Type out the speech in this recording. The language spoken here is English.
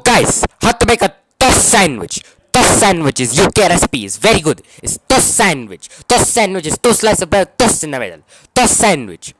Guys, how to make a toast sandwich? Toast sandwich is UK recipe is very good. It's toast sandwich. Toast sandwich is two slices of bread, toast in the middle. Toast sandwich.